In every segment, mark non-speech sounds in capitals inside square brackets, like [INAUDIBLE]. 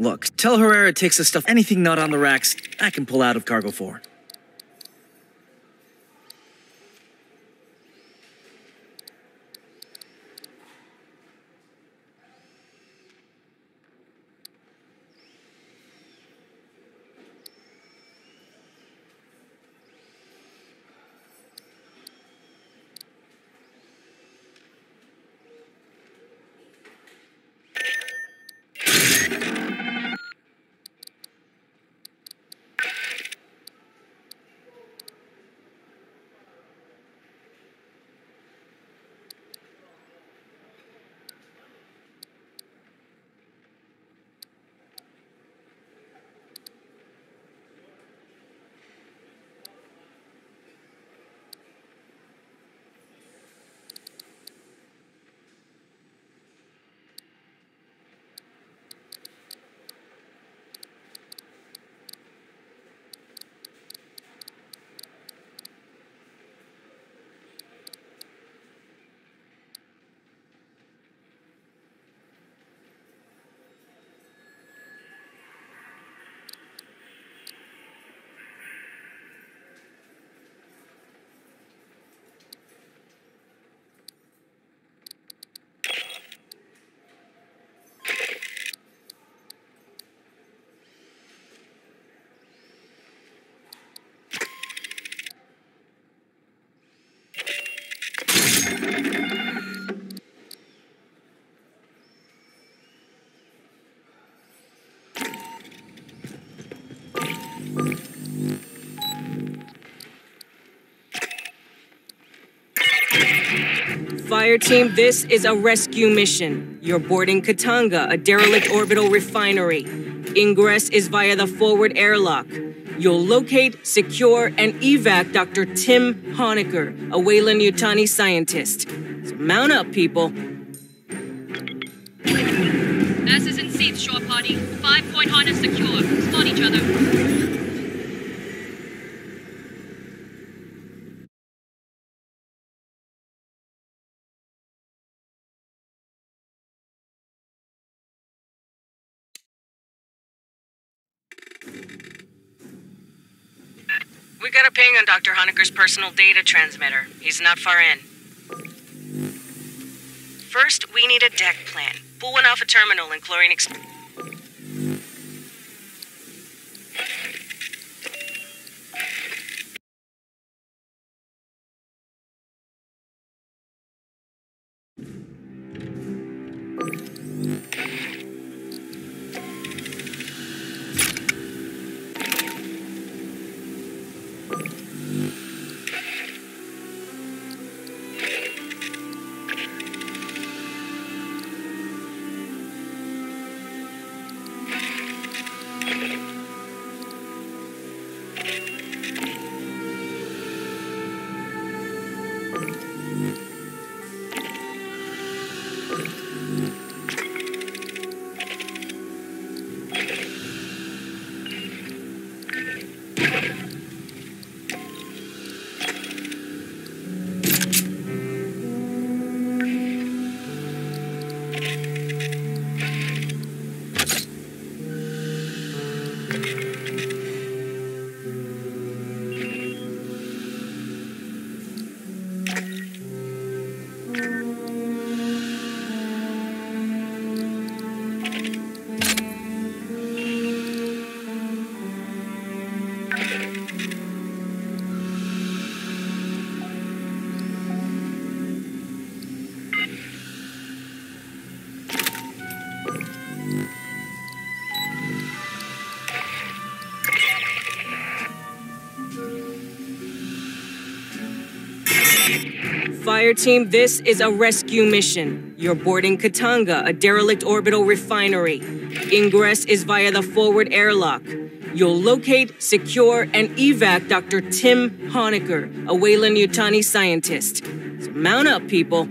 Look, tell Herrera takes the stuff anything not on the racks, I can pull out of Cargo 4. Fire team, this is a rescue mission. You're boarding Katanga, a derelict orbital refinery. Ingress is via the forward airlock. You'll locate, secure, and evac Dr. Tim Hoenikker, a Weyland-Yutani scientist. So mount up, people. Asses in seats, shore party. Five point harness secure. Spot each other. Dr. Hoenikker's personal data transmitter. He's not far in. First, we need a deck plan. Pull one off a terminal in chlorine Fire team, this is a rescue mission. You're boarding Katanga, a derelict orbital refinery. Ingress is via the forward airlock. You'll locate, secure, and evac Dr. Tim Hoenikker, a Weyland-Yutani scientist. So mount up, people.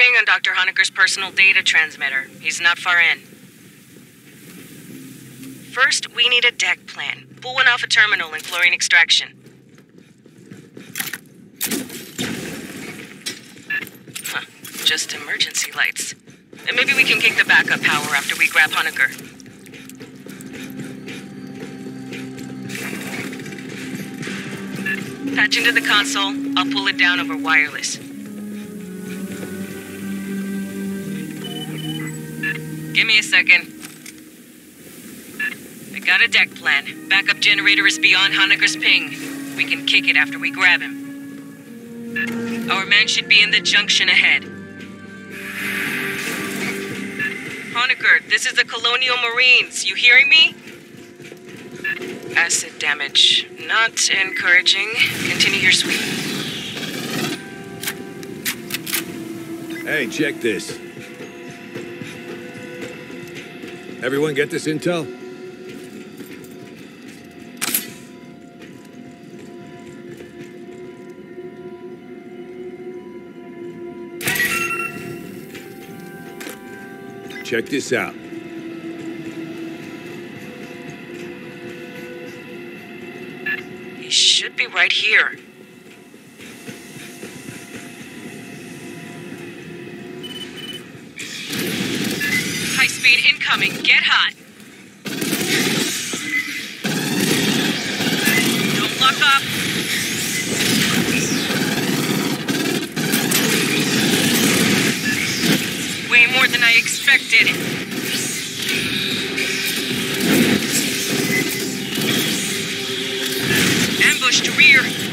Ping on Dr. Hoenikker's personal data transmitter. He's not far in. First, we need a deck plan. Pull one off a terminal in chlorine extraction. Just emergency lights. And maybe we can kick the backup power after we grab Hoenikker. Patch into the console. I'll pull it down over wireless. Give me a second. I got a deck plan. Backup generator is beyond Hoenikker's ping. We can kick it after we grab him. Our man should be in the junction ahead. Hoenikker, this is the Colonial Marines. You hearing me? Acid damage. Not encouraging. Continue your sweep. Hey, check this. Everyone get this intel? Check this out. He should be right here. Incoming. Get hot. Don't lock up. Way more than I expected. Ambushed rear.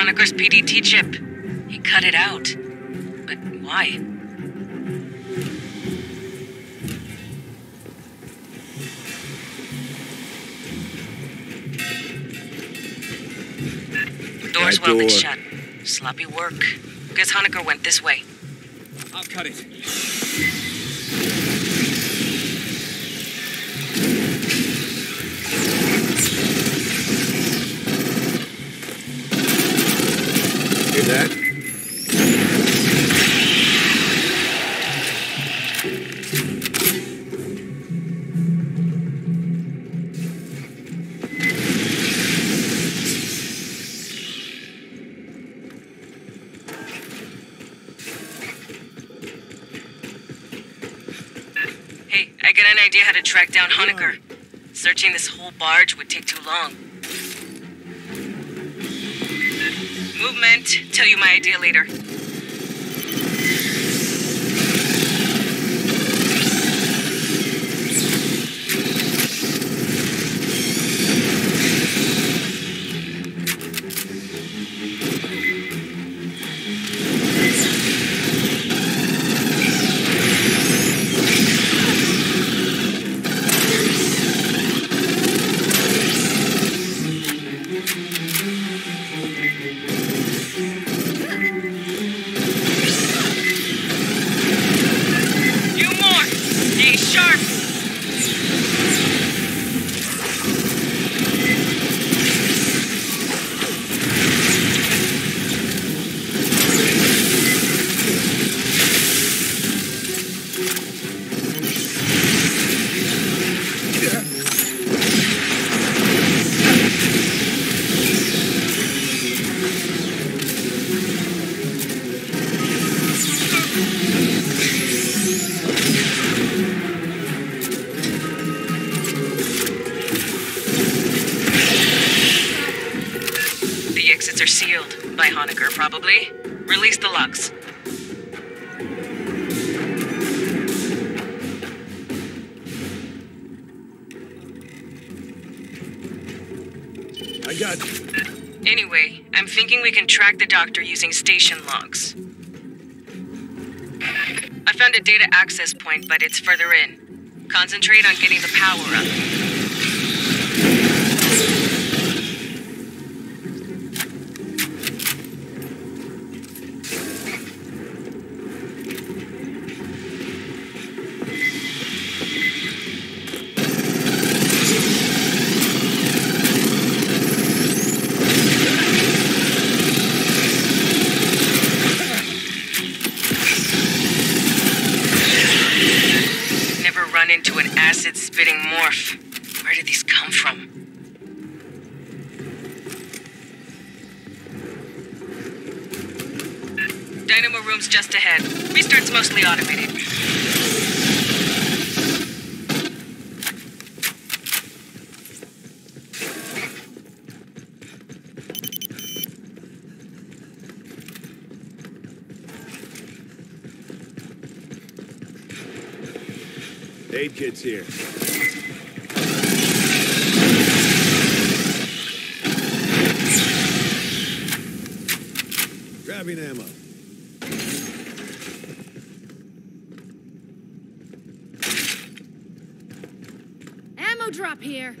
The Hoenikker's PDT chip. He cut it out. But why? Door's welded door. shut. Sloppy work. Guess Hoenikker went this way. I'll cut it. An idea how to track down Hoenikker. Searching this whole barge would take too long. Movement. Tell you my idea later. Doctor using station logs. I found a data access point, but it's further in. Concentrate on getting the power up. Never run into an acid spitting morph. Where did these come from? Dynamo room's just ahead. Restart's mostly automated. Aid kit's here. Grabbing ammo. Ammo drop here.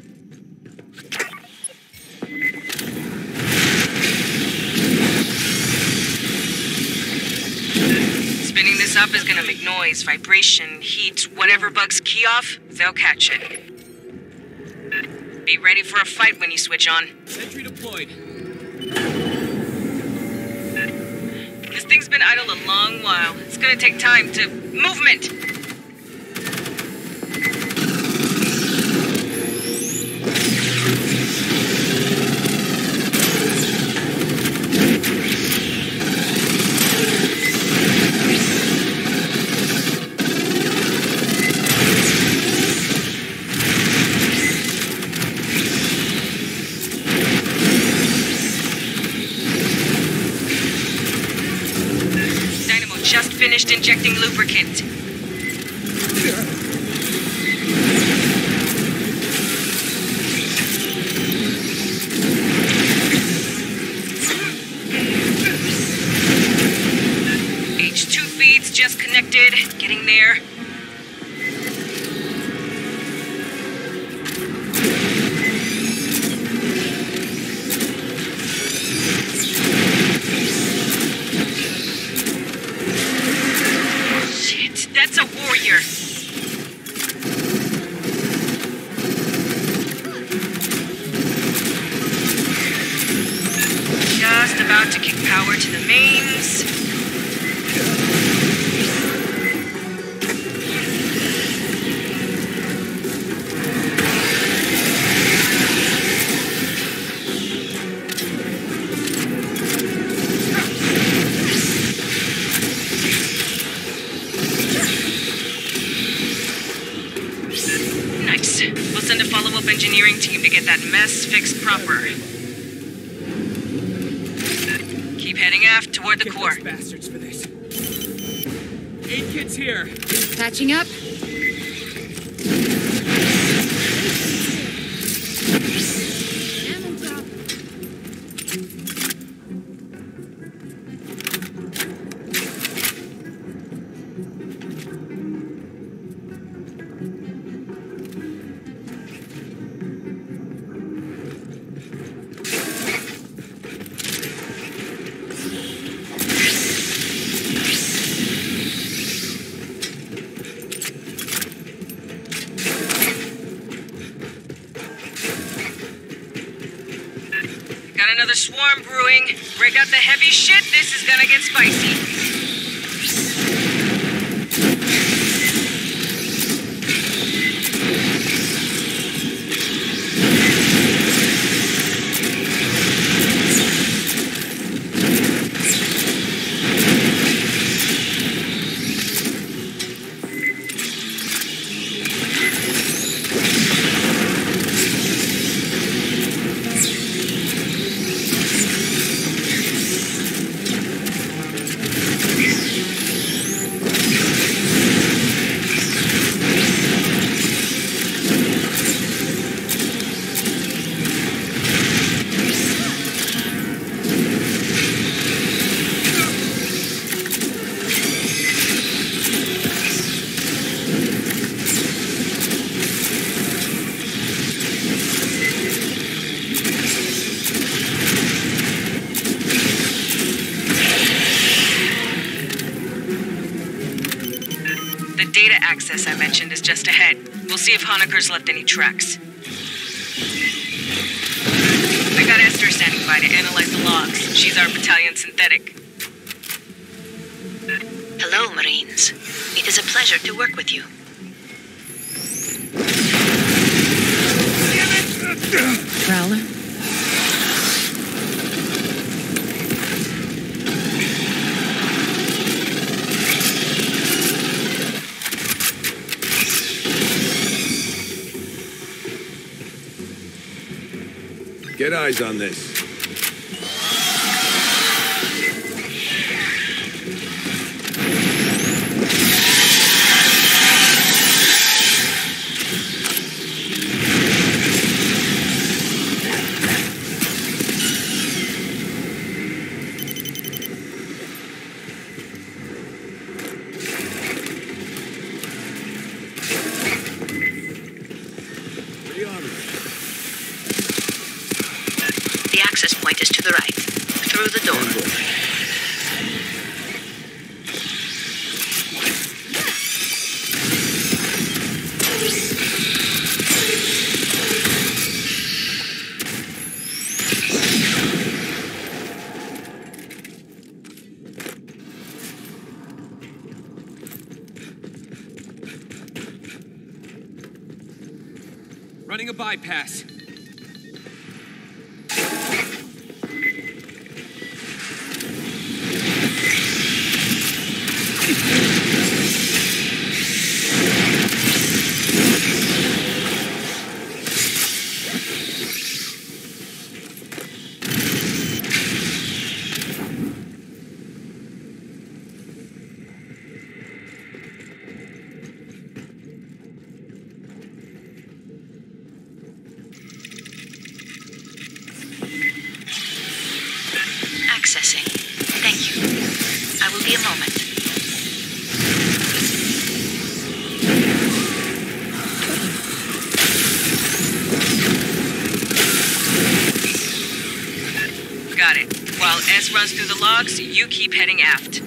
Spinning this up is gonna make noise, vibration, heat, whatever bugs key off, they'll catch it. Be ready for a fight when you switch on. Sentry deployed. This thing's been idle a long while. It's gonna take time to. Movement! Just finished injecting lubricant. H2 feeds just connected. Getting there. Another swarm brewing. Break out the heavy shit. This is gonna get spicy. See if Hoenikker's left any tracks. I got Esther standing by to analyze the logs. She's our battalion synthetic. Hello, Marines. It is a pleasure to work with you. Eyes on this. Pretty on it. The access point is to the right. Through the door. Running a bypass. Accessing. Thank you. I will be a moment. Got it. While S runs through the logs, you keep heading aft.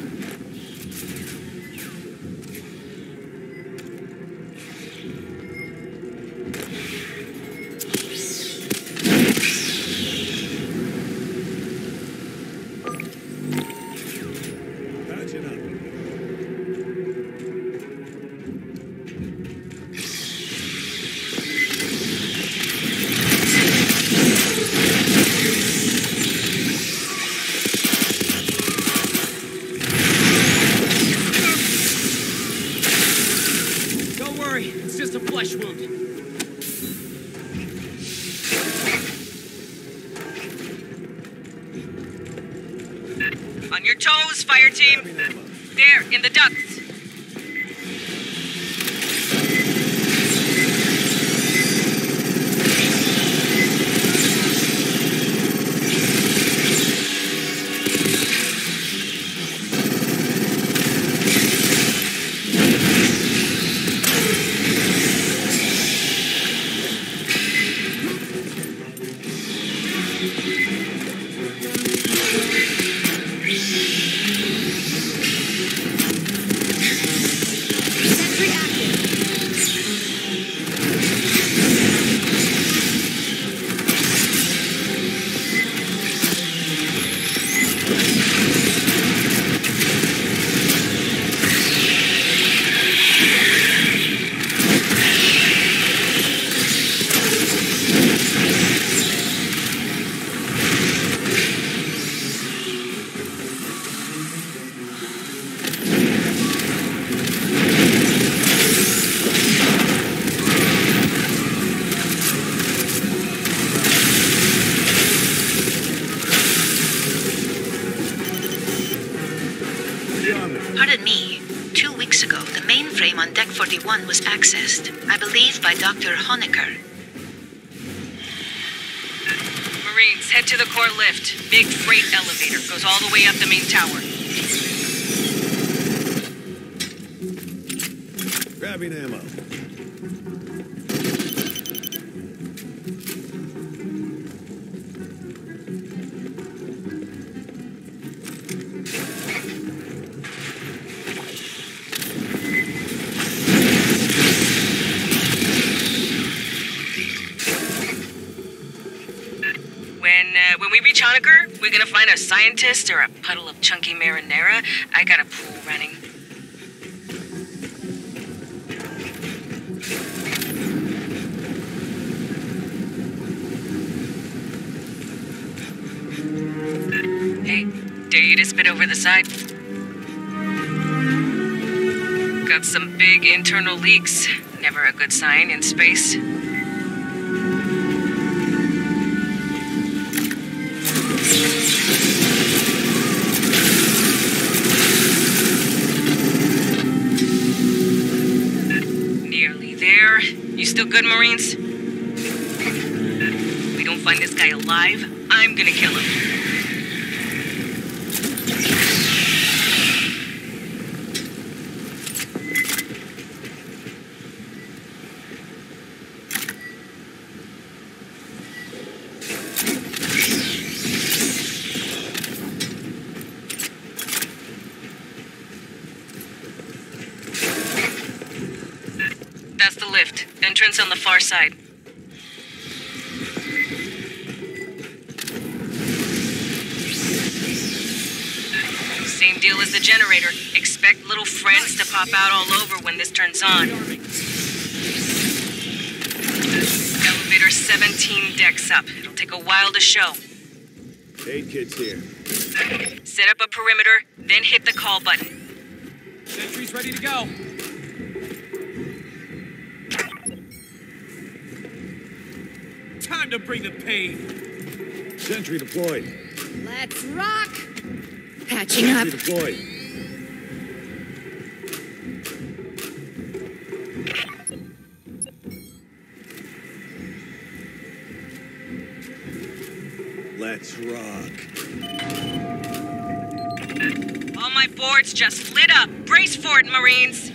Accessed, I believe by Dr. Hoenikker. Marines, head to the core lift. Big freight elevator goes all the way up the main tower. Grabbing ammo. We're gonna find a scientist or a puddle of chunky marinara. I got a pool running. Hey, dare you to spit over the side? Got some big internal leaks. Never a good sign in space. Still good, Marines? We don't find this guy alive, I'm gonna kill him. That's the lift. Entrance on the far side. Same deal as the generator. Expect little friends to pop out all over when this turns on. Elevator 17 decks up. It'll take a while to show. Aid kids here. Set up a perimeter, then hit the call button. Sentry's ready to go. Time to bring the pain. Sentry deployed. Let's rock. Patching Sentry up. deployed. Let's rock. All my boards just lit up. Brace for it, Marines.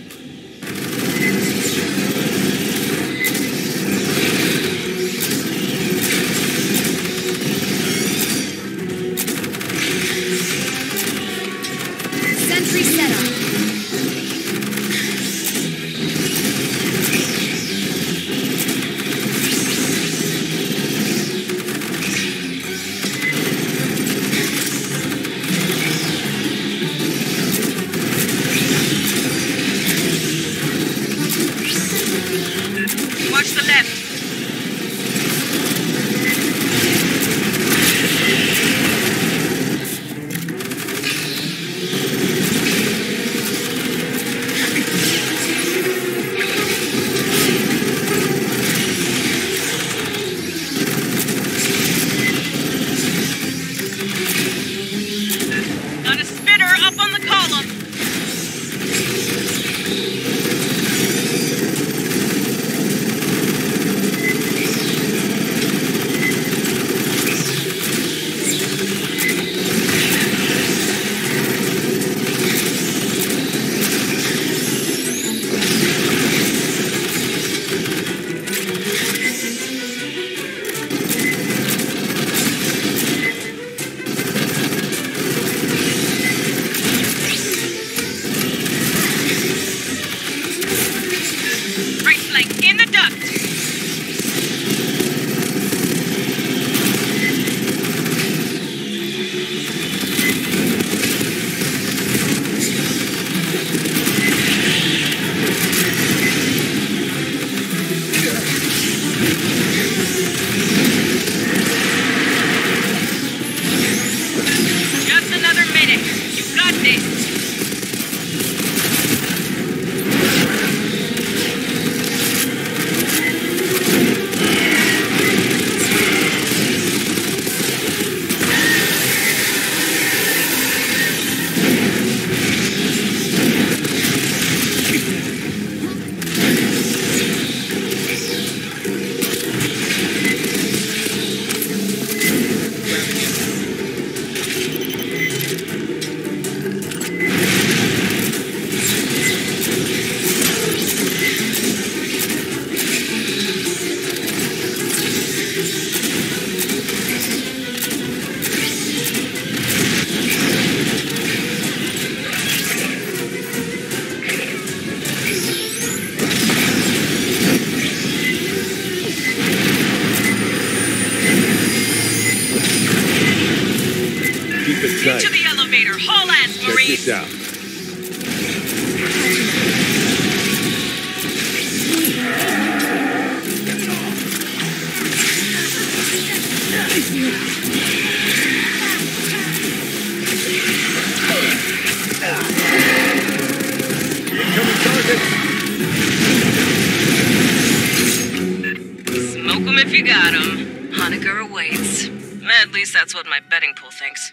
'Em. Awaits. Eh, at least that's what my betting pool thinks.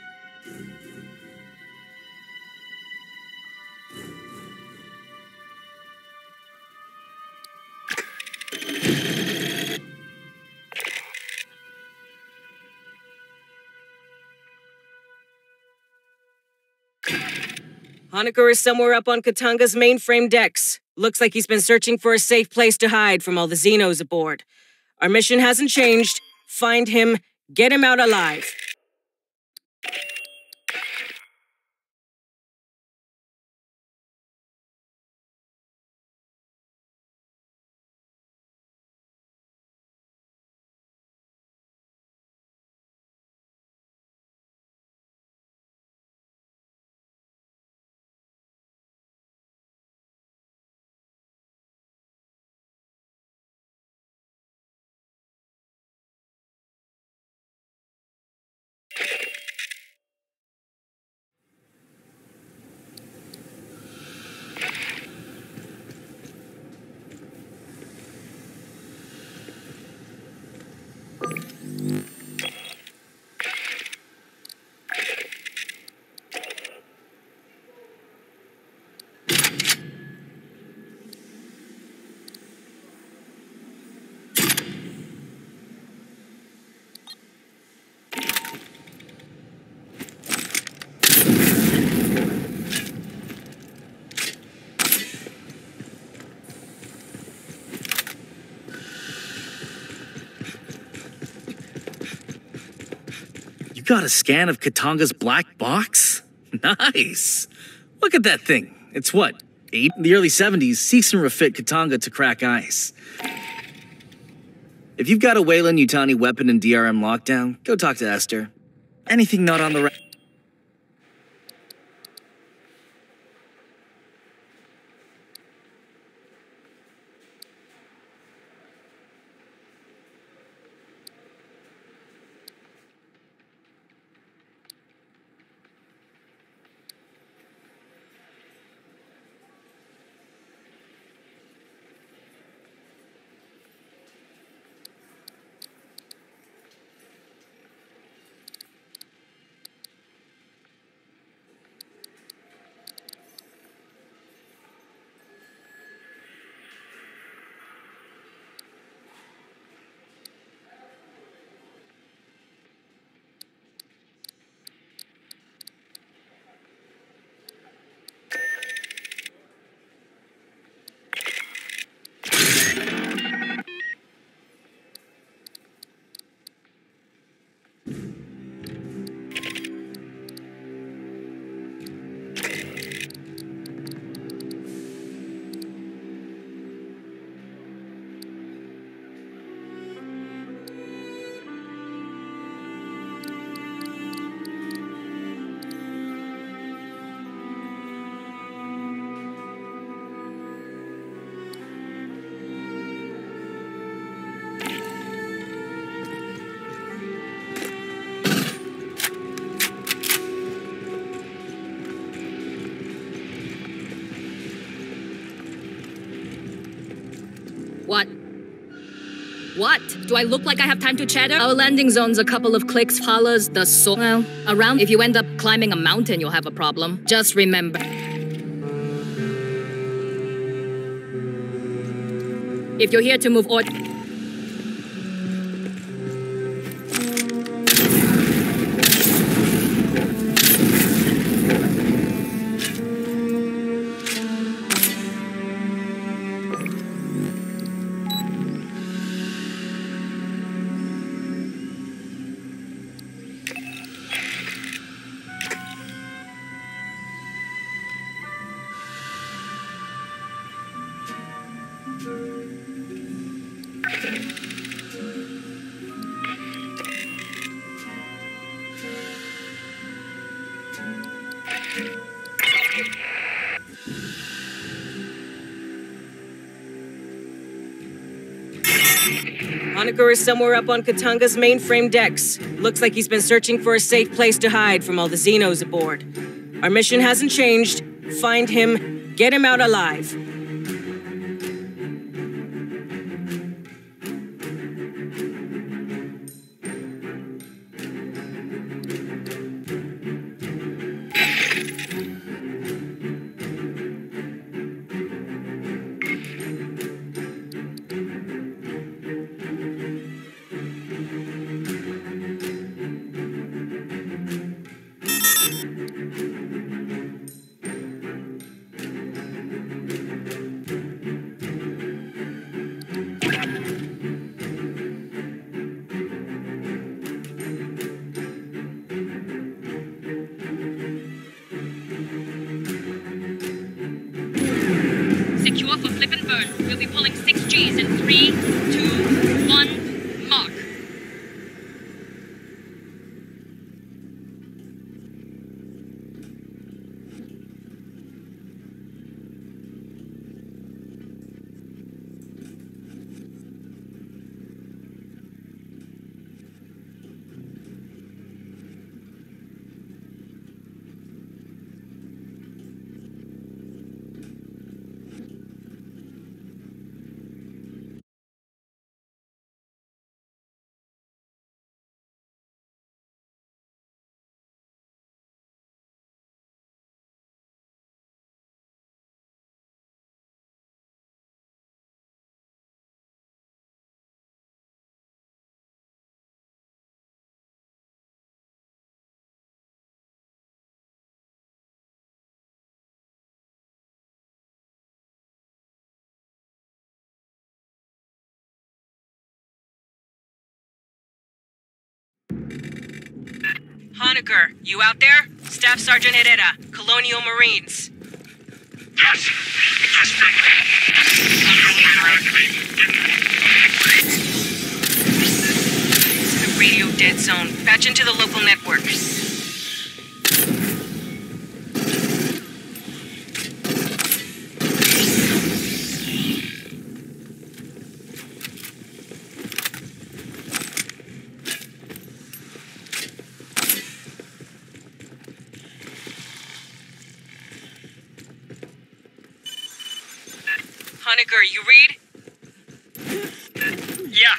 Hoenikker is somewhere up on Katanga's mainframe decks. Looks like he's been searching for a safe place to hide from all the Xenos aboard. Our mission hasn't changed. Find him, get him out alive. Got a scan of Katanga's black box? [LAUGHS] Nice. Look at that thing. It's what? Eight? In the early 70s, Seegson refit Katanga to crack ice. If you've got a Weyland-Yutani weapon in DRM lockdown, go talk to Esther. Anything not on the ra- Do I look like I have time to chatter? Our landing zone's a couple of clicks, hollers, the so. Well, around. If you end up climbing a mountain, you'll have a problem. Just remember. If you're here to move or. Hoenikker is somewhere up on Katanga's mainframe decks. Looks like he's been searching for a safe place to hide from all the Xenos aboard. Our mission hasn't changed. Find him, get him out alive. Hoenikker, you out there? Staff Sergeant Herrera, Colonial Marines. Yes! It's the radio dead zone. Patch into the local network. Hoenikker, you read? Yeah,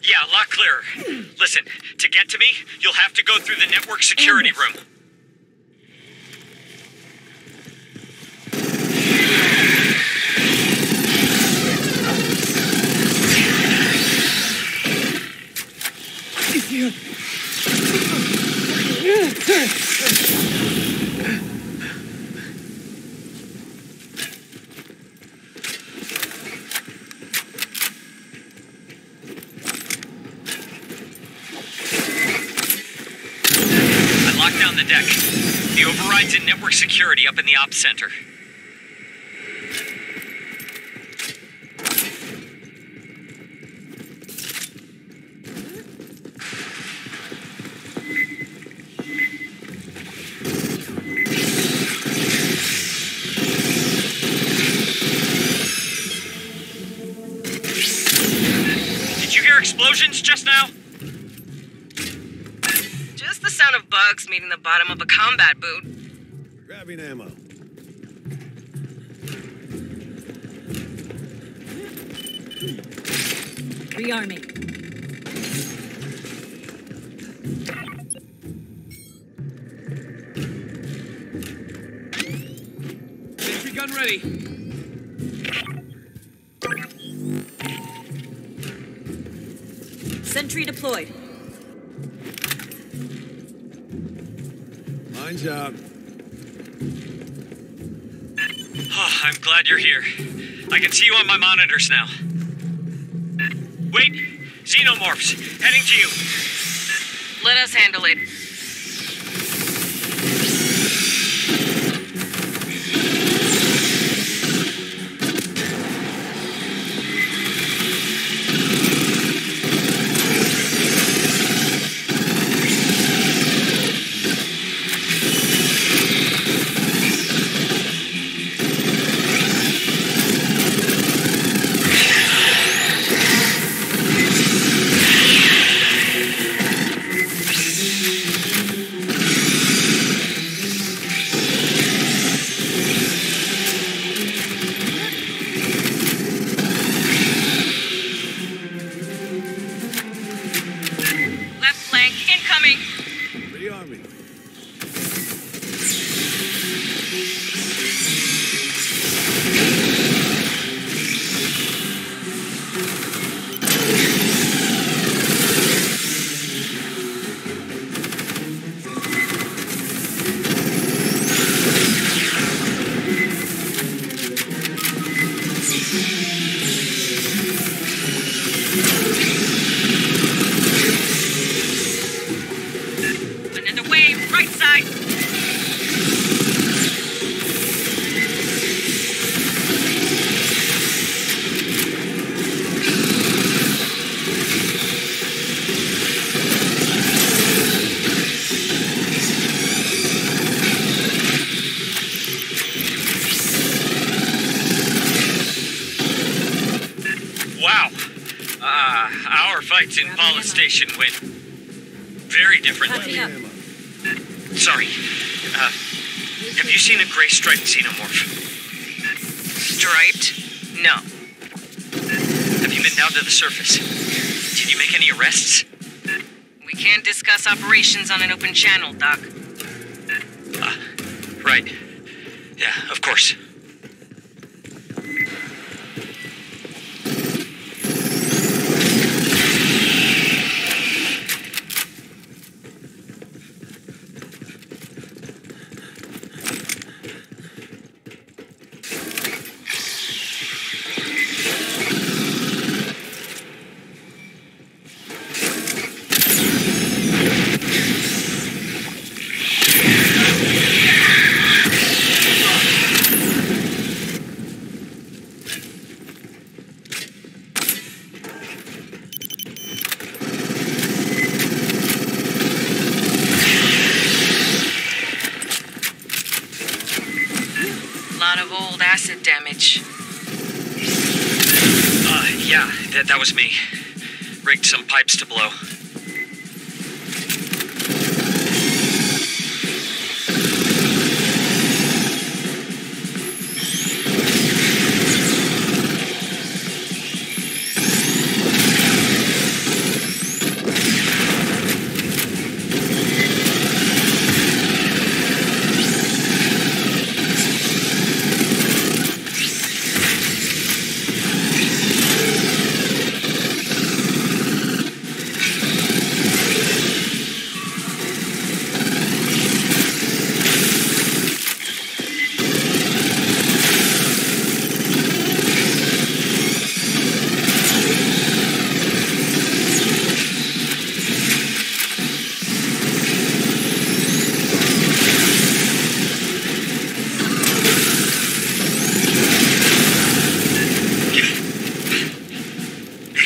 yeah, a lot clearer. Listen, to get to me, you'll have to go through the network security room. Down the deck. The override's in network security up in the ops center. Meeting the bottom of a combat boot. Grabbing ammo. Rearming. Sentry gun ready. Sentry deployed. Mine's out. Oh, I'm glad you're here. I can see you on my monitors now. Wait! Xenomorphs! Heading to you! Let us handle it. Striped xenomorph? Striped? No. Have you been down to the surface? Did you make any arrests? We can't discuss operations on an open channel, Doc. Right. Yeah, of course. Lot of old acid damage. Uh, yeah, that, that was me. Rigged some pipes to blow.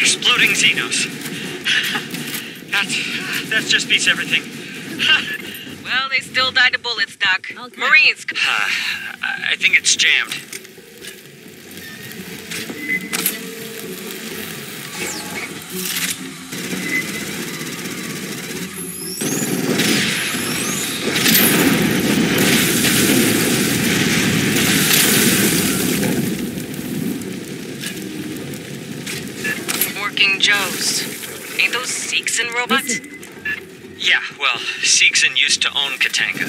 Exploding Xenos. That's, that just beats everything. [LAUGHS] Well, they still died to bullets, Doc. Okay. Marines, Uh, [SIGHS] I I think it's jammed. working Joes. Ain't those Seegson robots? Yeah, well, Seegson used to own Katanga.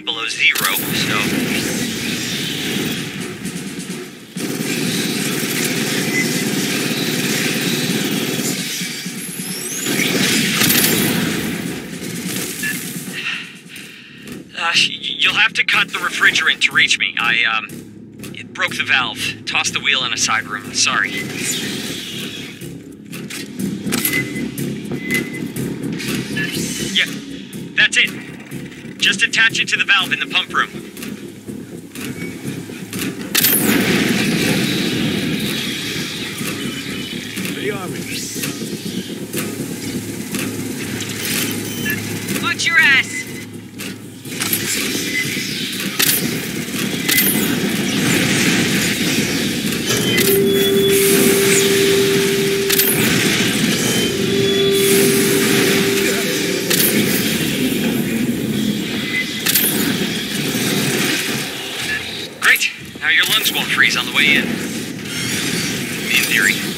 120 below zero, so. Uh, you'll have to cut the refrigerant to reach me. I, um, it broke the valve. Tossed the wheel in a side room. Sorry. Just attach it to the valve in the pump room. guns won't freeze on the way in. In theory.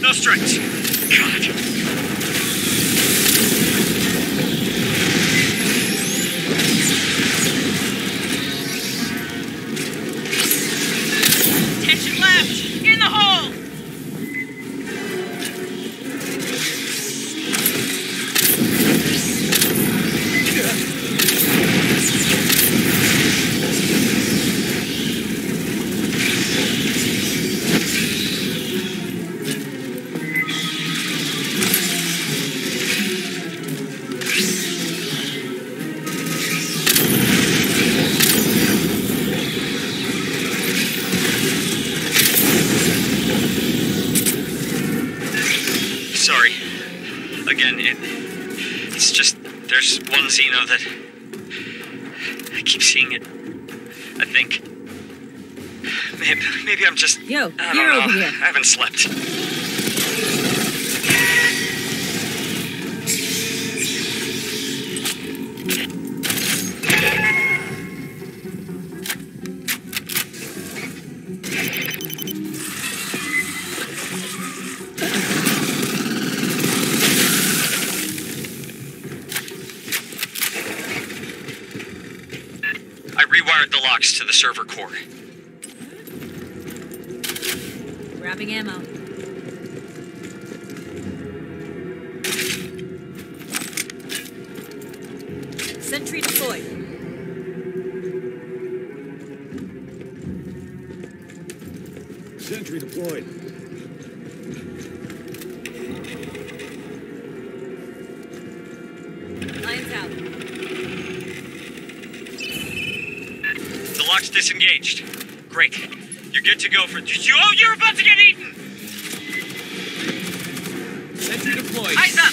No strikes. God. haven't slept. Disengaged. Great. You're good to go for... You, oh, you're about to get eaten! Sentry deployed. Eyes up!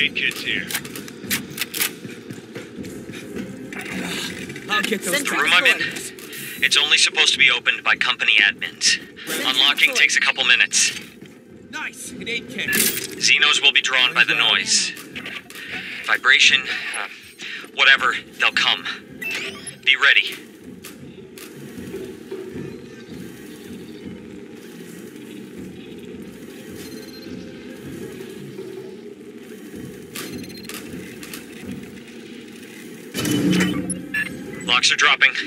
Eight kids here. I'll get those Sentry Room I'm in. It's only supposed to be opened by company admins. Unlocking takes a couple minutes. Nice. An 8K. Xenos will be drawn by the noise. Vibration, uh, whatever, they'll come. Be ready. Dropping.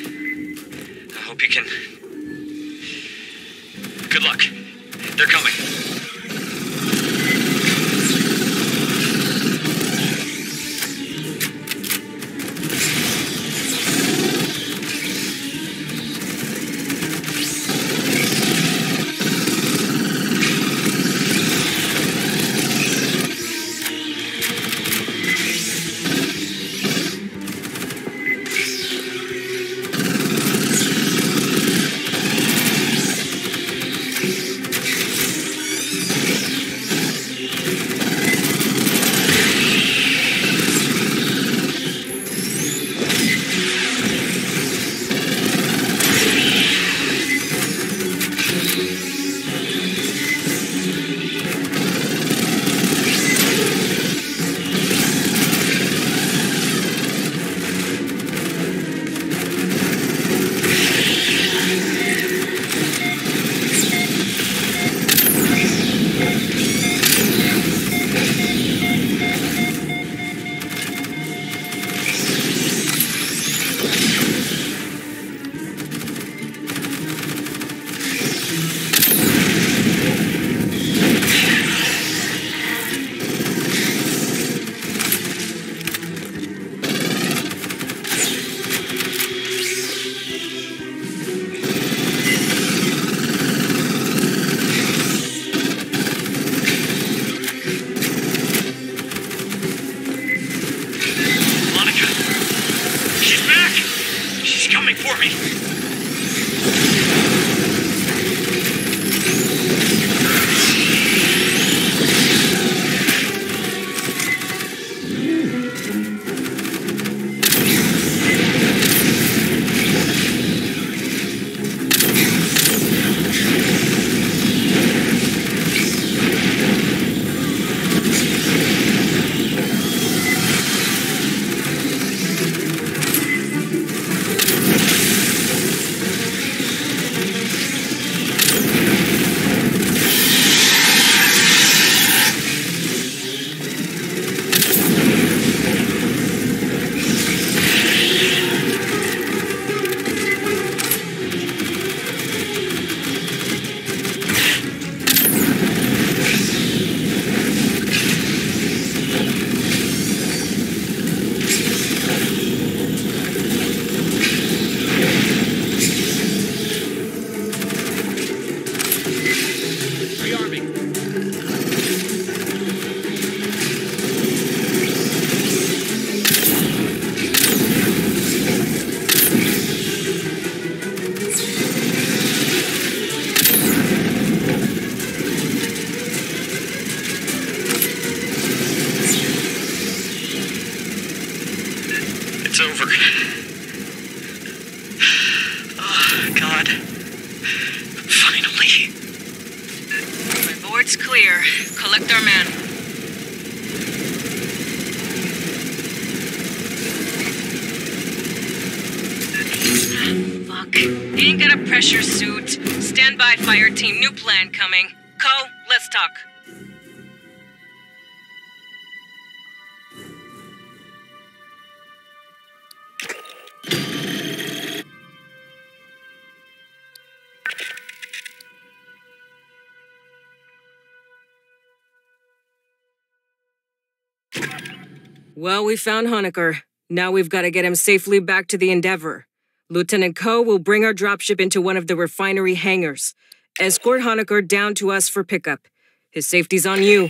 Team. New plan coming. Co, let's talk. Well, we found Hoenikker. Now we've got to get him safely back to the Endeavor. Lieutenant Ko will bring our dropship into one of the refinery hangars. Escort Hoenikker down to us for pickup. His safety's on you.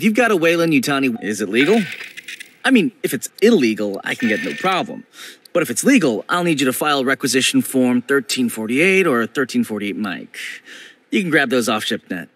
If you've got a Weyland-Yutani, is it legal? I mean, if it's illegal, I can get no problem. But if it's legal, I'll need you to file requisition form 1348 or 1348 Mike. You can grab those off ShipNet.